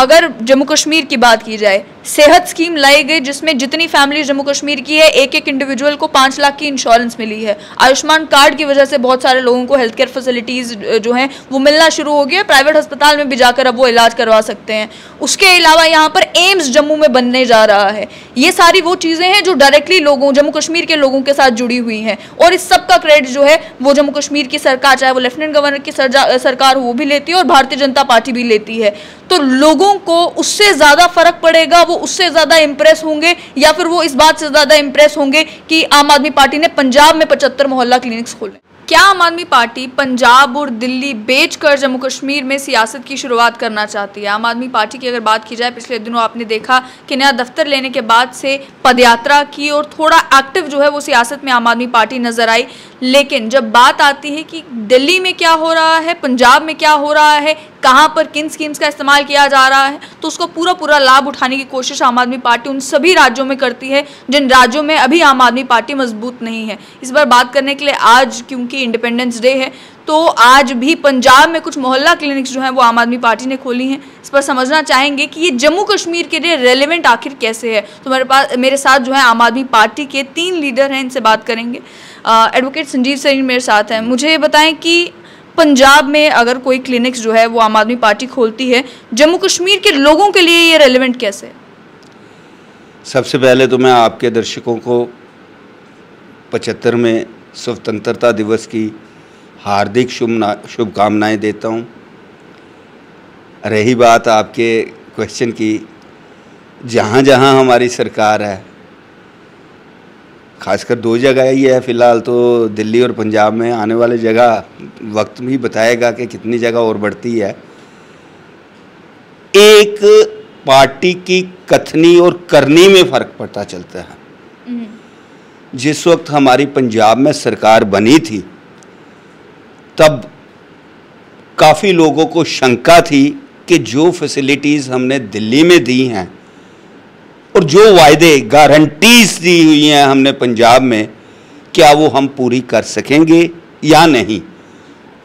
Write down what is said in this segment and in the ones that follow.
अगर जम्मू कश्मीर की बात की जाए, सेहत स्कीम लाई गई जिसमें जितनी फैमिली जम्मू कश्मीर की है एक एक इंडिविजुअल को पाँच लाख की इंश्योरेंस मिली है। आयुष्मान कार्ड की वजह से बहुत सारे लोगों को हेल्थ केयर फैसिलिटीज़ जो हैं, वो मिलना शुरू हो गया। प्राइवेट अस्पताल में भी जाकर अब वो इलाज करवा सकते हैं। उसके अलावा यहाँ पर एम्स जम्मू में बनने जा रहा है। ये सारी वो चीज़ें हैं जो डायरेक्टली लोगों, जम्मू कश्मीर के लोगों के साथ जुड़ी हुई हैं। और इस सब का क्रेडिट जो है, वो जम्मू कश्मीर की सरकार, चाहे वो लेफ्टिनेंट गवर्नर की सरकार हो भी लेती है और भारतीय जनता पार्टी भी लेती है। तो लोगों को उससे ज़्यादा फ़र्क पड़ेगा, वो उससे ज़्यादा इंप्रेस होंगे या फिर वो इस बात से ज़्यादा इंप्रेस होंगे कि आम आदमी पार्टी ने पंजाब में पचहत्तर मोहल्ला क्लिनिक्स खोले। क्या आम आदमी पार्टी पंजाब और दिल्ली बेचकर जम्मू कश्मीर में सियासत की शुरुआत करना चाहती है? आम आदमी पार्टी की अगर बात की जाए, पिछले दिनों आपने देखा कि नया दफ्तर लेने के बाद से पदयात्रा की और थोड़ा एक्टिव जो है वो सियासत में आम आदमी पार्टी नज़र आई। लेकिन जब बात आती है कि दिल्ली में क्या हो रहा है, पंजाब में क्या हो रहा है, कहाँ पर किन स्कीम्स का इस्तेमाल किया जा रहा है तो उसको पूरा पूरा लाभ उठाने की कोशिश आम आदमी पार्टी उन सभी राज्यों में करती है जिन राज्यों में अभी आम आदमी पार्टी मज़बूत नहीं है। इस बार बात करने के लिए आज क्योंकि इंडिपेंडेंस डे है तो आज भी पंजाब में कुछ मोहल्ला क्लिनिक्स जो हैं, वो आम आदमी पार्टी ने खोली हैं। इस पर समझना चाहेंगे कि ये जम्मू कश्मीर के लिए रेलिवेंट आखिर कैसे है? तो मेरे पास, मेरे साथ जो है, आम आदमी पार्टी के तीन लीडर हैं, इनसे बात करेंगे। एडवोकेट संजीव सरीन मेरे साथ हैं। मुझे ये बताएँ कि पंजाब में अगर कोई क्लिनिक्स जो है, वो आम आदमी पार्टी खोलती है, जम्मू कश्मीर के लोगों के लिए ये रेलिवेंट कैसे है? सबसे पहले तो मैं आपके दर्शकों को पचहत्तर में स्वतंत्रता दिवस की हार्दिक शुभ शुभकामनाएँ देता हूँ। रही बात आपके क्वेश्चन की जहाँ जहाँ हमारी सरकार है खासकर दो जगह ही है फ़िलहाल तो दिल्ली और पंजाब में आने वाले जगह वक्त भी बताएगा कि कितनी जगह और बढ़ती है। एक पार्टी की कथनी और करनी में फ़र्क पड़ता चलता है। हम्म। जिस वक्त हमारी पंजाब में सरकार बनी थी तब काफ़ी लोगों को शंका थी कि जो फैसिलिटीज़ हमने दिल्ली में दी हैं और जो वायदे गारंटीज दी हुई हैं हमने पंजाब में, क्या वो हम पूरी कर सकेंगे या नहीं?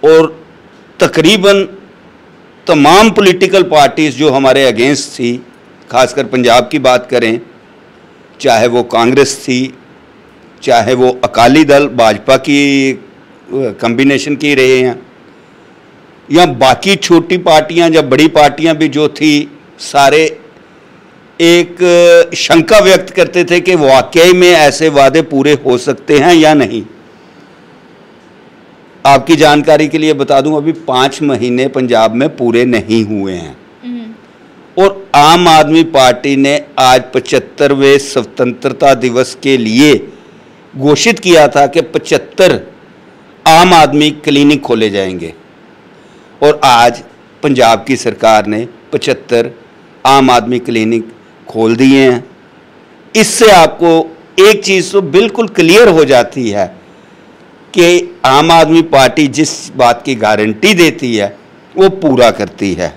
और तकरीबन तमाम पॉलिटिकल पार्टीज़ जो हमारे अगेंस्ट थी, खासकर पंजाब की बात करें, चाहे वो कांग्रेस थी, चाहे वो अकाली दल, भाजपा की कम्बिनेशन की रहे हैं। या बाकी छोटी पार्टियाँ या बड़ी पार्टियाँ भी जो थी सारे एक शंका व्यक्त करते थे कि वाकई में ऐसे वादे पूरे हो सकते हैं या नहीं। आपकी जानकारी के लिए बता दूँ अभी पाँच महीने पंजाब में पूरे नहीं हुए हैं। हम्म। और आम आदमी पार्टी ने आज पचहत्तरवें स्वतंत्रता दिवस के लिए घोषित किया था कि पचहत्तर आम आदमी क्लिनिक खोले जाएँगे। और आज पंजाब की सरकार ने पचहत्तर आम आदमी क्लिनिक खोल दिए हैं। इससे आपको एक चीज़ तो बिल्कुल क्लियर हो जाती है कि आम आदमी पार्टी जिस बात की गारंटी देती है, वो पूरा करती है।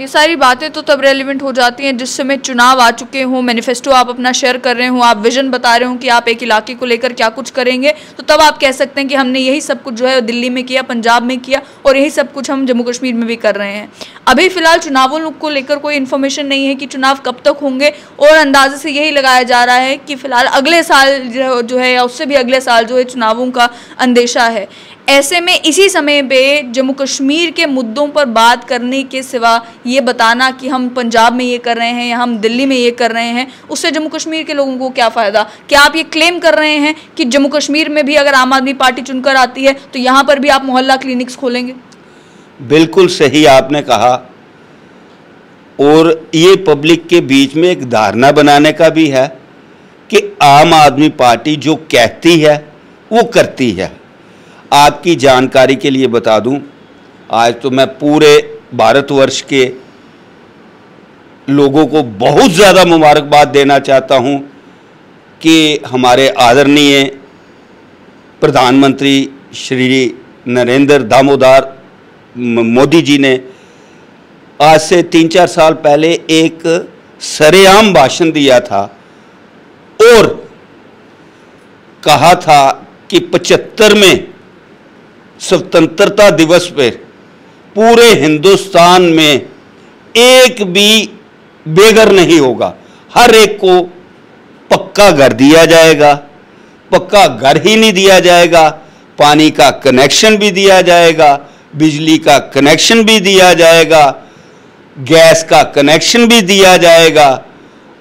ये सारी बातें तो तब रेलिवेंट हो जाती हैं जिस समय चुनाव आ चुके हों मैनिफेस्टो आप अपना शेयर कर रहे हो, आप विजन बता रहे हो कि आप एक इलाके को लेकर क्या कुछ करेंगे तो तब आप कह सकते हैं कि हमने यही सब कुछ जो है दिल्ली में किया, पंजाब में किया और यही सब कुछ हम जम्मू कश्मीर में भी कर रहे हैं। अभी फ़िलहाल चुनावों को लेकर कोई इन्फॉर्मेशन नहीं है कि चुनाव कब तक होंगे और अंदाजे से यही लगाया जा रहा है कि फ़िलहाल अगले साल जो है या उससे भी अगले साल जो है चुनावों का अंदेशा है। ऐसे में इसी समय पे जम्मू कश्मीर के मुद्दों पर बात करने के सिवा ये बताना कि हम पंजाब में ये कर रहे हैं या हम दिल्ली में ये कर रहे हैं, उससे जम्मू कश्मीर के लोगों को क्या फ़ायदा? क्या आप ये क्लेम कर रहे हैं कि जम्मू कश्मीर में भी अगर आम आदमी पार्टी चुनकर आती है तो यहाँ पर भी आप मोहल्ला क्लिनिक्स खोलेंगे? बिल्कुल सही आपने कहा। और ये पब्लिक के बीच में एक धारणा बनाने का भी है कि आम आदमी पार्टी जो कहती है, वो करती है। आपकी जानकारी के लिए बता दूँ, आज तो मैं पूरे भारतवर्ष के लोगों को बहुत ज़्यादा मुबारकबाद देना चाहता हूँ कि हमारे आदरणीय प्रधानमंत्री श्री नरेंद्र दामोदर मोदी जी ने आज से तीन चार साल पहले एक सरेआम भाषण दिया था और कहा था कि पचहत्तर में स्वतंत्रता दिवस पर पूरे हिंदुस्तान में एक भी बेघर नहीं होगा। हर एक को पक्का घर दिया जाएगा, पक्का घर ही नहीं दिया जाएगा, पानी का कनेक्शन भी दिया जाएगा, बिजली का कनेक्शन भी दिया जाएगा, गैस का कनेक्शन भी दिया जाएगा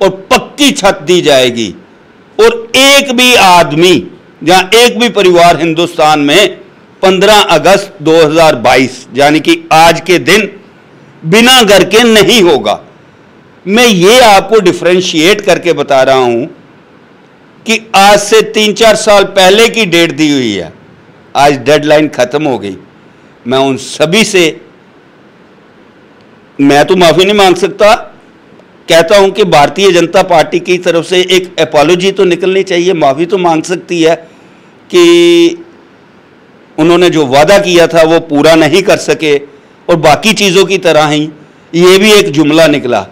और पक्की छत दी जाएगी। और एक भी आदमी जहाँ एक भी परिवार हिंदुस्तान में 15 अगस्त 2022 यानी कि आज के दिन, बिना घर के नहीं होगा। मैं ये आपको डिफ्रेंशिएट करके बता रहा हूँ कि आज से तीन चार साल पहले की डेट दी हुई है। आज डेडलाइन खत्म हो गई। मैं उन सभी से, मैं तो माफ़ी नहीं मांग सकता। कहता हूँ कि भारतीय जनता पार्टी की तरफ़ से एक एपोलॉजी तो निकलनी चाहिए, माफ़ी तो मांग सकती है कि उन्होंने जो वादा किया था वो पूरा नहीं कर सके और बाकी चीज़ों की तरह ही ये भी एक जुमला निकला।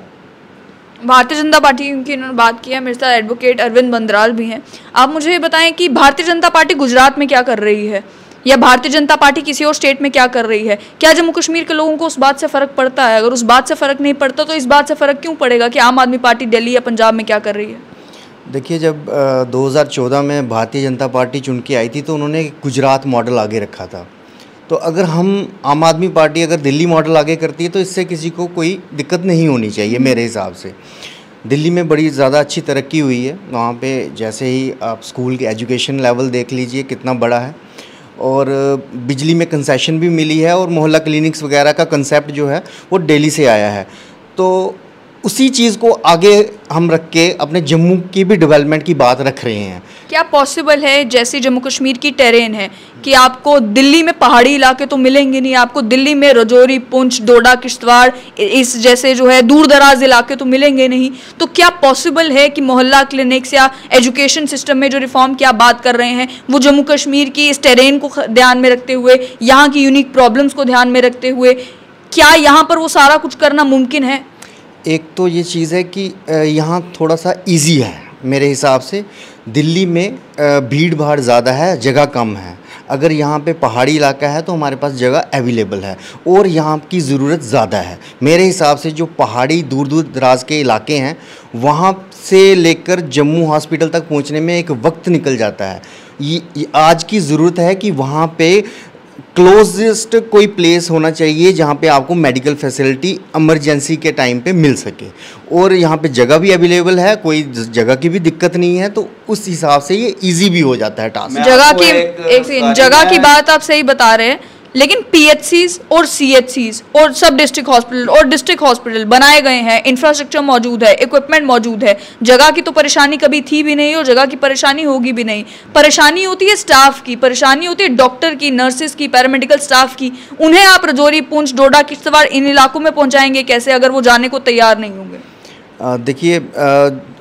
भारतीय जनता पार्टी की उन्होंने बात किया मेरे साथ एडवोकेट अरविंद बंदराल भी हैं। आप मुझे ये बताएँ कि भारतीय जनता पार्टी गुजरात में क्या कर रही है? या भारतीय जनता पार्टी किसी और स्टेट में क्या कर रही है? क्या जम्मू कश्मीर के लोगों को उस बात से फ़र्क पड़ता है? अगर उस बात से फ़र्क नहीं पड़ता तो इस बात से फ़र्क क्यों पड़ेगा कि आम आदमी पार्टी दिल्ली या पंजाब में क्या कर रही है? देखिए, जब दो हज़ार चौदह में भारतीय जनता पार्टी चुन के आई थी तो उन्होंने गुजरात मॉडल आगे रखा था। तो अगर हम आम आदमी पार्टी अगर दिल्ली मॉडल आगे करती है तो इससे किसी को कोई दिक्कत नहीं होनी चाहिए मेरे हिसाब से। दिल्ली में बड़ी ज़्यादा अच्छी तरक्की हुई है। वहाँ पे जैसे ही आप स्कूल के एजुकेशन लेवल देख लीजिए, कितना बड़ा है। और बिजली में कंसेशन भी मिली है और मोहल्ला क्लिनिक्स वगैरह का कंसेप्ट जो है, वो दिल्ली से आया है। तो उसी चीज़ को आगे हम रख के अपने जम्मू की भी डेवलपमेंट की बात रख रहे हैं। क्या पॉसिबल है, जैसे जम्मू कश्मीर की टेरेन है, कि आपको दिल्ली में पहाड़ी इलाके तो मिलेंगे नहीं, आपको दिल्ली में रजौरी, पुंछ, डोडा, किश्तवाड़ इस जैसे जो है दूर दराज इलाके तो मिलेंगे नहीं। तो क्या पॉसिबल है कि मोहल्ला क्लिनिक्स या एजुकेशन सिस्टम में जो रिफॉर्म की आप बात कर रहे हैं, वो जम्मू कश्मीर की इस टेरेन को ध्यान में रखते हुए, यहाँ की यूनिक प्रॉब्लम्स को ध्यान में रखते हुए, क्या यहाँ पर वो सारा कुछ करना मुमकिन है? एक तो ये चीज़ है कि यहाँ थोड़ा सा इजी है मेरे हिसाब से। दिल्ली में भीड़ भाड़ ज़्यादा है, जगह कम है। अगर यहाँ पे पहाड़ी इलाका है तो हमारे पास जगह अवेलेबल है और यहाँ की ज़रूरत ज़्यादा है। मेरे हिसाब से जो पहाड़ी दूर दूर दराज के इलाके हैं, वहाँ से लेकर जम्मू हॉस्पिटल तक पहुँचने में एक वक्त निकल जाता है। ये आज की ज़रूरत है कि वहाँ पे क्लोजेस्ट कोई प्लेस होना चाहिए जहाँ पे आपको मेडिकल फैसिलिटी इमरजेंसी के टाइम पे मिल सके। और यहाँ पे जगह भी अवेलेबल है कोई जगह की भी दिक्कत नहीं है तो उस हिसाब से ये इजी भी हो जाता है टास्क जगह की एक, एक जगह की बात आप सही बता रहे हैं। लेकिन पीएचसीज और सीएचसीज और सब डिस्ट्रिक्ट हॉस्पिटल और डिस्ट्रिक्ट हॉस्पिटल बनाए गए हैं इंफ्रास्ट्रक्चर मौजूद है इक्विपमेंट मौजूद है। जगह की तो परेशानी कभी थी भी नहीं और जगह की परेशानी होगी भी नहीं। परेशानी होती है स्टाफ की, परेशानी होती है डॉक्टर की नर्सिस की पैरामेडिकल स्टाफ की। उन्हें आप रजौरी, पूंछ, डोडा, किश्तवाड़ इन इलाकों में पहुँचाएँगे कैसे अगर वो जाने को तैयार नहीं होंगे? देखिए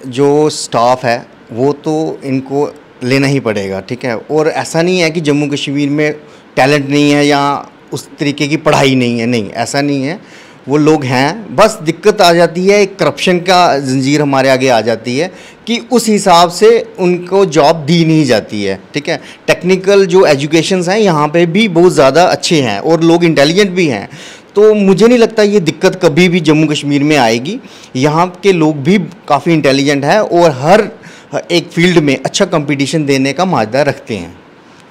जो स्टाफ है, वो तो इनको लेना ही पड़ेगा, ठीक है? और ऐसा नहीं है कि जम्मू कश्मीर में टैलेंट नहीं है या उस तरीके की पढ़ाई नहीं है, नहीं, ऐसा नहीं है। वो लोग हैं, बस दिक्कत आ जाती है, एक करप्शन का जंजीर हमारे आगे आ जाती है कि उस हिसाब से उनको जॉब दी नहीं जाती है, ठीक है? टेक्निकल जो एजुकेशन हैं, यहाँ पे भी बहुत ज़्यादा अच्छे हैं और लोग इंटेलिजेंट भी हैं। तो मुझे नहीं लगता ये दिक्कत कभी भी जम्मू कश्मीर में आएगी। यहाँ के लोग भी काफ़ी इंटेलिजेंट हैं और हर एक फ़ील्ड में अच्छा कंपटीशन देने का मादा रखते हैं।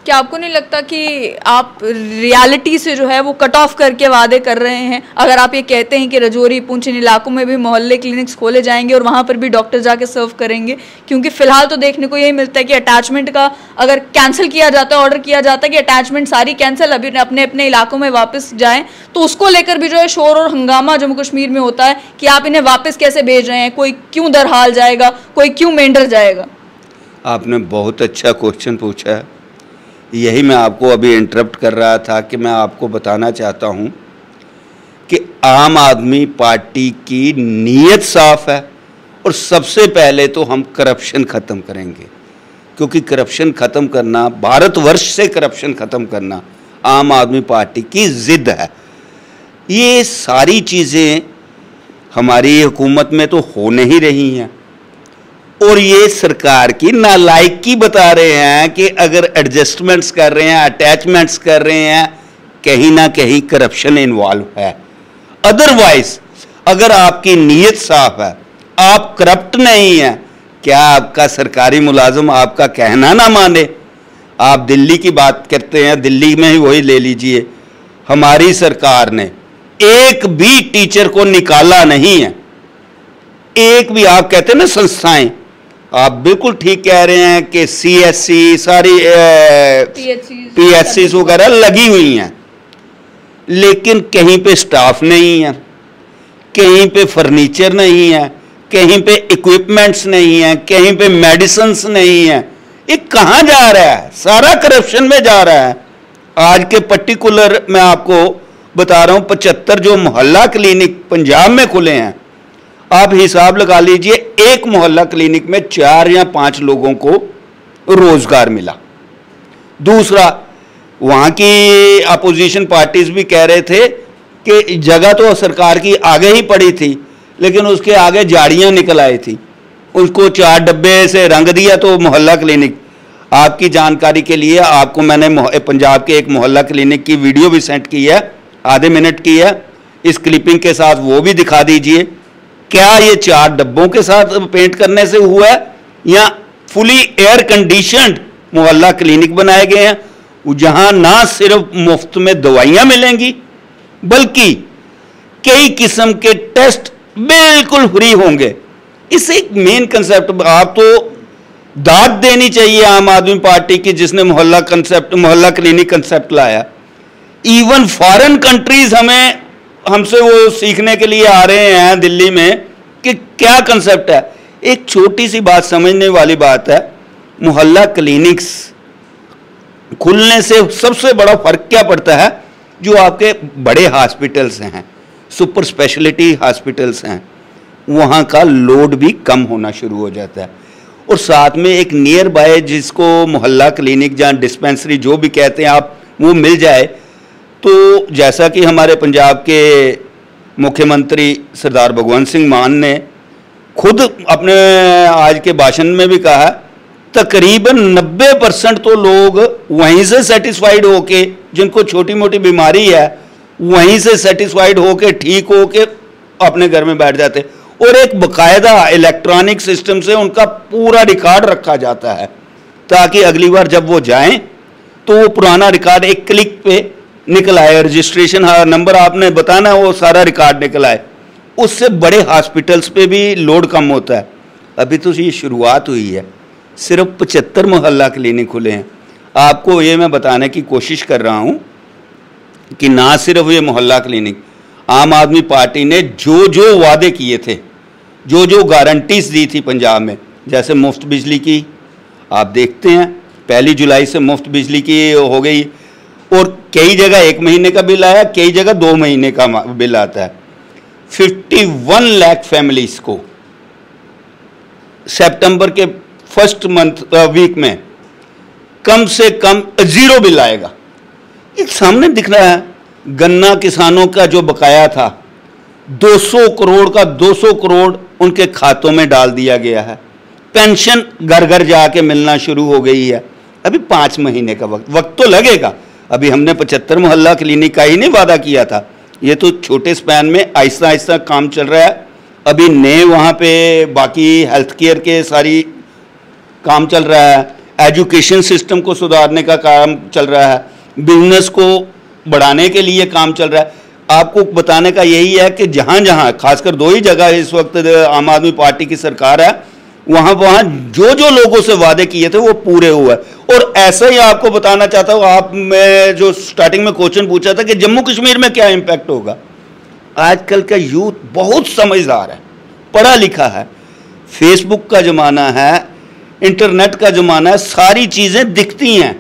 क्या आपको नहीं लगता कि आप रियलिटी से जो है वो कट ऑफ़ करके वादे कर रहे हैं? अगर आप ये कहते हैं कि रजौरी पुंछ इन इलाकों में भी मोहल्ले क्लिनिक्स खोले जाएँगे और वहाँ पर भी डॉक्टर जाके सर्व करेंगे, क्योंकि फ़िलहाल तो देखने को यही मिलता है कि अटैचमेंट का अगर कैंसिल किया जाता है ऑर्डर किया जाता है कि अटैचमेंट सारी कैंसिल अभी अपने अपने इलाकों में वापस जाएँ तो उसको लेकर भी जो है शोर और हंगामा जम्मू कश्मीर में होता है कि आप इन्हें वापस कैसे भेज रहे हैं? कोई क्यों दरहाल जाएगा? कोई क्यों मेंढर जाएगा? आपने बहुत अच्छा क्वेश्चन पूछा है। यही मैं आपको अभी इंटरप्ट कर रहा था कि मैं आपको बताना चाहता हूँ कि आम आदमी पार्टी की नीयत साफ़ है और सबसे पहले तो हम करप्शन ख़त्म करेंगे। क्योंकि करप्शन ख़त्म करना, भारतवर्ष से करप्शन ख़त्म करना आम आदमी पार्टी की ज़िद है। ये सारी चीज़ें हमारी हुकूमत में तो हो नहीं रही हैं। और ये सरकार की नालायकी बता रहे हैं कि अगर एडजस्टमेंट्स कर रहे हैं अटैचमेंट्स कर रहे हैं, कहीं ना कहीं करप्शन इन्वॉल्व है। अदरवाइज़ अगर आपकी नीयत साफ़ है, आप करप्ट नहीं है, क्या आपका सरकारी मुलाजम आपका कहना ना माने? आप दिल्ली की बात करते हैं, दिल्ली में ही वही ले लीजिए। हमारी सरकार ने एक भी टीचर को निकाला नहीं है। एक भी, आप कहते हैं ना संस्थाएँ आप बिल्कुल ठीक कह रहे हैं कि सीएससी सारी पी एस सी वगैरह लगी। हुई हैं। लेकिन कहीं पे स्टाफ नहीं है कहीं पे फर्नीचर नहीं है कहीं पे इक्विपमेंट्स नहीं है कहीं पे मेडिसिन नहीं है। ये कहाँ जा रहा है? सारा करप्शन में जा रहा है। आज के पर्टिकुलर मैं आपको बता रहा हूँ पचहत्तर जो मोहल्ला क्लिनिक पंजाब में खुले हैं आप हिसाब लगा लीजिए, एक मोहल्ला क्लिनिक में चार या पाँच लोगों को रोज़गार मिला। दूसरा, वहाँ की अपोजिशन पार्टीज़ भी कह रहे थे कि जगह तो सरकार की आगे ही पड़ी थी, लेकिन उसके आगे जाड़ियाँ निकल आई थी। उसको चार डब्बे से रंग दिया तो मोहल्ला क्लिनिक। आपकी जानकारी के लिए आपको मैंने पंजाब के एक मोहल्ला क्लिनिक की वीडियो भी सेंड की है, आधे मिनट की है। इस क्लिपिंग के साथ वो भी दिखा दीजिए। क्या ये चार डब्बों के साथ पेंट करने से हुआ है? या fully air conditioned Mohalla clinic बनाए गए हैं? जहाँ ना सिर्फ़ मुफ़्त में दवाइयाँ मिलेंगी, बल्कि कई किस्म के टेस्ट बिल्कुल फ्री होंगे। इसे एक मेन कंसेप्ट आप तो दाद देनी चाहिए आम आदमी पार्टी की जिसने Mohalla concept Mohalla clinic concept लाया। इवन फॉरेन कंट्रीज़ हमें हमसे वो सीखने के लिए आ रहे हैं दिल्ली में कि क्या कंसेप्ट है। एक छोटी सी बात समझने वाली बात है, मोहल्ला क्लिनिक्स खुलने से सबसे बड़ा फ़र्क क्या पड़ता है? जो आपके बड़े हॉस्पिटल्स हैं सुपर स्पेशलिटी हॉस्पिटल्स हैं, वहाँ का लोड भी कम होना शुरू हो जाता है। और साथ में एक नियर बाय जिसको मोहल्ला क्लिनिक जहाँ डिस्पेंसरी जो भी कहते हैं आप, वो मिल जाए तो जैसा कि हमारे पंजाब के मुख्यमंत्री सरदार भगवंत सिंह मान ने खुद अपने आज के भाषण में भी कहा, तकरीबन 90 परसेंट तो लोग वहीं से सेटिस्फाइड होके, जिनको छोटी मोटी बीमारी है, वहीं से सेटिस्फाइड होके, ठीक होके अपने घर में बैठ जाते। और एक बकायदा इलेक्ट्रॉनिक सिस्टम से उनका पूरा रिकॉर्ड रखा जाता है, ताकि अगली बार जब वो जाएँ तो वो पुराना रिकॉर्ड एक क्लिक पे निकल आए रजिस्ट्रेशन नंबर आपने बताना है वो सारा रिकॉर्ड निकल आए। उससे बड़े हॉस्पिटल्स पे भी लोड कम होता है। अभी तो ये शुरुआत हुई है। सिर्फ़ पचहत्तर मोहल्ला क्लिनिक खुले हैं। आपको ये मैं बताने की कोशिश कर रहा हूँ कि ना सिर्फ़ ये मोहल्ला क्लिनिक आम आदमी पार्टी ने जो जो वादे किए थे जो जो गारंटीज दी थी पंजाब में, जैसे मुफ़्त बिजली की, आप देखते हैं, पहली जुलाई से मुफ़्त बिजली की हो गई और कई जगह एक महीने का बिल आया, कई जगह दो महीने का बिल आता है। 51 लाख फैमिलीज़ को सितंबर के फ़र्स्ट मंथ वीक में कम से कम ज़ीरो बिल आएगा। एक सामने दिख रहा है, गन्ना किसानों का जो बकाया था 200 करोड़ का 200 करोड़ उनके खातों में डाल दिया गया है। पेंशन घर घर जाके मिलना शुरू हो गई है। अभी पाँच महीने का वक्त वक्त तो लगेगा अभी हमने पचहत्तर मोहल्ला क्लिनिक का ही नहीं वादा किया था। ये तो छोटे स्पैन में आहिस्ता आहिस्ता काम चल रहा है। अभी नए वहाँ पे बाकी हेल्थ केयर के सारी काम चल रहा है। एजुकेशन सिस्टम को सुधारने का काम चल रहा है। बिज़नेस को बढ़ाने के लिए काम चल रहा है। आपको बताने का यही है कि जहाँ जहाँ खासकर दो ही जगह इस वक्त आम आदमी पार्टी की सरकार है वहाँ वहाँ जो जो लोगों से वादे किए थे वो पूरे हुए। और ऐसा ही आपको बताना चाहता हूँ, आप, मैं जो स्टार्टिंग में क्वेश्चन पूछा था कि जम्मू कश्मीर में क्या इम्पैक्ट होगा? आजकल का यूथ बहुत समझदार है, पढ़ा लिखा है। फेसबुक का ज़माना है इंटरनेट का ज़माना है, सारी चीज़ें दिखती हैं।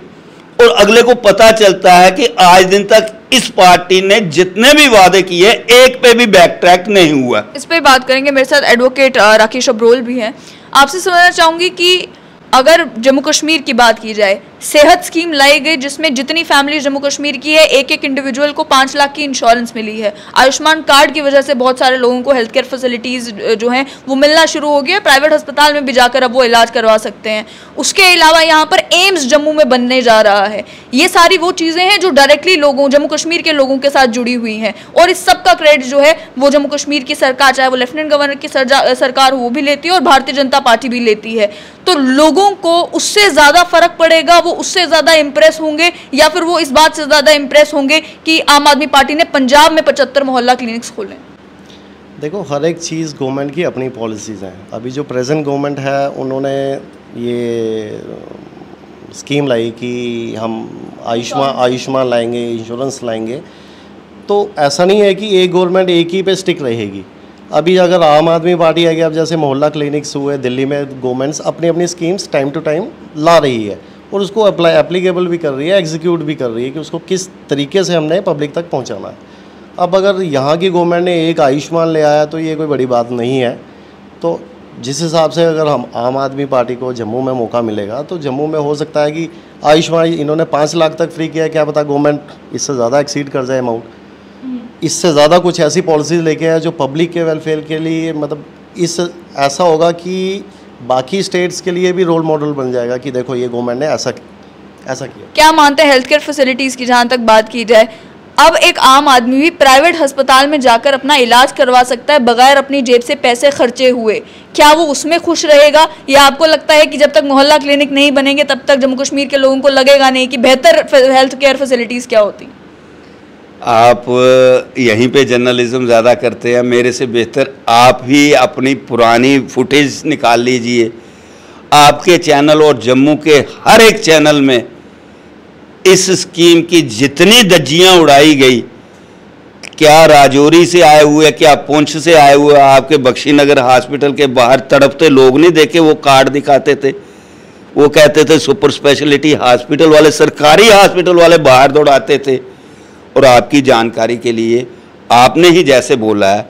और अगले को पता चलता है कि आज दिन तक इस पार्टी ने जितने भी वादे किए, एक पे भी बैक ट्रैक नहीं हुआ। इस पर बात करेंगे, मेरे साथ एडवोकेट राकेश अब्रोल भी हैं। आपसे समझना चाहूँगी कि अगर जम्मू कश्मीर की बात की जाए सेहत स्कीम लाई गई जिसमें जितनी फैमिली जम्मू कश्मीर की है एक एक इंडिविजुअल को पाँच लाख की इंश्योरेंस मिली है। आयुष्मान कार्ड की वजह से बहुत सारे लोगों को हेल्थ केयर फैसिलिटीज़ जो हैं, वो मिलना शुरू हो गया। प्राइवेट अस्पताल में भी जाकर अब वो इलाज करवा सकते हैं। उसके अलावा यहाँ पर एम्स जम्मू में बनने जा रहा है। ये सारी वो चीज़ें हैं जो डायरेक्टली लोगों, जम्मू कश्मीर के लोगों के साथ जुड़ी हुई हैं। और इस सब का क्रेडिट जो है, वो जम्मू कश्मीर की सरकार, चाहे वो लेफ्टिनेंट गवर्नर की सरकार वो भी लेती है और भारतीय जनता पार्टी भी लेती है। तो लोगों को उससे ज़्यादा फ़र्क पड़ेगा, वो उससे ज़्यादा इम्प्रेस होंगे या फिर वो इस बात से ज़्यादा इम्प्रेस होंगे कि आम आदमी पार्टी ने पंजाब में पचहत्तर मोहल्ला क्लिनिक्स खोले। देखो हर एक चीज़ गवर्नमेंट की अपनी पॉलिसीज़ हैं। अभी जो प्रेजेंट गवर्नमेंट है उन्होंने ये स्कीम लाई कि हम आयुष्मान आयुष्मान लाएँगे इंश्योरेंस लाएँगे। तो ऐसा नहीं है कि एक गवर्नमेंट एक ही पे स्टिक रहेगी। अभी अगर आम आदमी पार्टी कि अब जैसे मोहल्ला क्लिनिक्स हुए दिल्ली में गवर्नमेंट्स अपनी अपनी स्कीम्स टाइम टू टाइम ला रही है। और उसको अप्लाई एप्लीकेबल भी कर रही है एग्जीक्यूट भी कर रही है कि उसको किस तरीके से हमने पब्लिक तक पहुंचाना है। अब अगर यहाँ की गवर्नमेंट ने एक आयुष्मान ले आया तो ये कोई बड़ी बात नहीं है। तो जिस हिसाब से अगर हम आम आदमी पार्टी को जम्मू में मौका मिलेगा तो जम्मू में हो सकता है कि आयुष्मान इन्होंने पाँच लाख तक फ्री किया क्या पता गवर्नमेंट इससे ज़्यादा एक्सीड कर जाए अमाउंट इससे ज़्यादा कुछ ऐसी पॉलिसीज़ लेके आए जो पब्लिक के वेलफेयर के लिए मतलब इस ऐसा होगा कि बाकी स्टेट्स के लिए भी रोल मॉडल बन जाएगा कि देखो ये गवर्नमेंट ने ऐसा ऐसा किया। क्या मानते हैं हेल्थ केयर फैसिलिटीज़ की, जहाँ तक बात की जाए? अब एक आम आदमी भी प्राइवेट अस्पताल में जाकर अपना इलाज करवा सकता है, बगैर अपनी जेब से पैसे खर्चे हुए। क्या वो उसमें खुश रहेगा? या आपको लगता है कि जब तक मोहल्ला क्लिनिक नहीं बनेंगे, तब तक जम्मू कश्मीर के लोगों को लगेगा नहीं कि बेहतर हेल्थ केयर फैसिलिटीज़ क्या होती? आप यहीं पे जर्नलिज्म ज़्यादा करते हैं, मेरे से बेहतर आप ही अपनी पुरानी फुटेज निकाल लीजिए। आपके चैनल और जम्मू के हर एक चैनल में इस स्कीम की जितनी दज्जियाँ उड़ाई गई, क्या राजौरी से आए हुए, क्या पुंछ से आए हुए, आपके बख्शी नगर हॉस्पिटल के बाहर तड़पते लोग नहीं देखे, वो कार्ड दिखाते थे। वो कहते थे, सुपर स्पेशलिटी हॉस्पिटल वाले, सरकारी हॉस्पिटल वाले बाहर दौड़ाते थे। और आपकी जानकारी के लिए आपने ही जैसे बोला है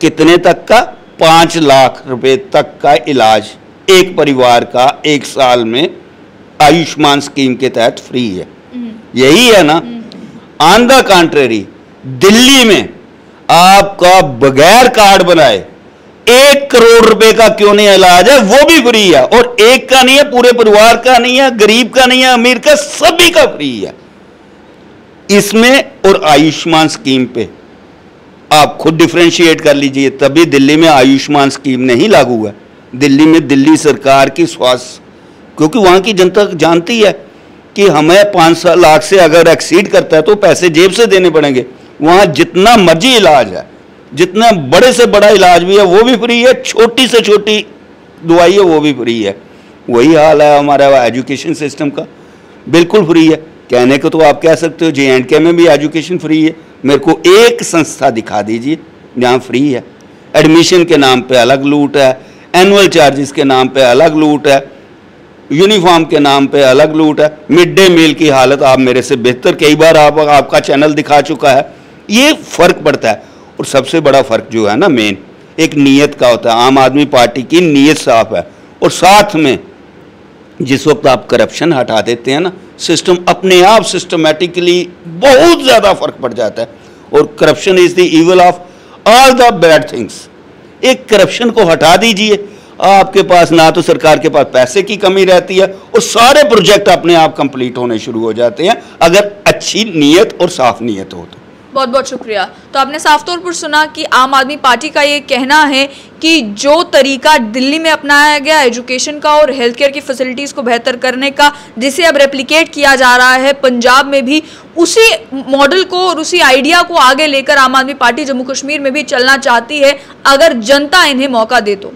कितने तक का? पाँच लाख रुपए तक का इलाज एक परिवार का एक साल में आयुष्मान स्कीम के तहत फ्री है। हम्म। यही है ना? ऑन द कॉन्ट्रेरी दिल्ली में आपका बगैर कार्ड बनाए एक करोड़ रुपए का क्यों नहीं इलाज है? वो भी फ्री है और एक का नहीं है पूरे परिवार का नहीं है गरीब का नहीं है अमीर का सभी का फ्री है। इसमें और आयुष्मान स्कीम पे। आप खुद डिफ्रेंशिएट कर लीजिए, तभी दिल्ली में आयुष्मान स्कीम नहीं लागू हुआ। दिल्ली में दिल्ली सरकार की स्वास्थ्य क्योंकि वहाँ की जनता जानती है कि हमें पाँच लाख से अगर एक्सीड करता है तो पैसे जेब से देने पड़ेंगे। वहाँ जितना मर्ज़ी इलाज है, जितना बड़े से बड़ा इलाज भी है, वो भी फ्री है, छोटी से छोटी दवाई है, वो भी फ्री है। वही हाल है हमारा एजुकेशन सिस्टम का, बिल्कुल फ्री है। कहने को तो आप कह सकते हो जे एंड के में भी एजुकेशन फ्री है। मेरे को एक संस्था दिखा दीजिए, जहाँ फ्री है। एडमिशन के नाम पे अलग लूट है एनुअल चार्जेस के नाम पे अलग लूट है यूनिफॉर्म के नाम पे अलग लूट है। मिड डे मील की हालत आप मेरे से बेहतर कई बार आप, आपका चैनल दिखा चुका है। ये फ़र्क पड़ता है और सबसे बड़ा फ़र्क जो है ना मेन एक नीयत का होता है। आम आदमी पार्टी की नीयत साफ़ है और साथ में जिस वक्त आप करप्शन हटा देते हैं ना सिस्टम अपने आप सिस्टमेटिकली बहुत ज़्यादा फ़र्क पड़ जाता है। और corruption is the evil of all the bad things एक करप्शन को हटा दीजिए। आपके पास ना तो सरकार के पास पैसे की कमी रहती है, और सारे प्रोजेक्ट अपने आप कंप्लीट होने शुरू हो जाते हैं, अगर अच्छी नीयत और साफ़ नीयत हो तो। बहुत बहुत शुक्रिया। तो आपने साफ़ तौर पर सुना कि आम आदमी पार्टी का ये कहना है कि जो तरीका दिल्ली में अपनाया गया एजुकेशन का और हेल्थ केयर की फैसिलिटीज़ को बेहतर करने का, जिसे अब रेप्लिकेट किया जा रहा है, पंजाब में भी उसी मॉडल को और उसी आइडिया को आगे लेकर आम आदमी पार्टी जम्मू कश्मीर में भी चलना चाहती है, अगर जनता इन्हें मौका दे तो।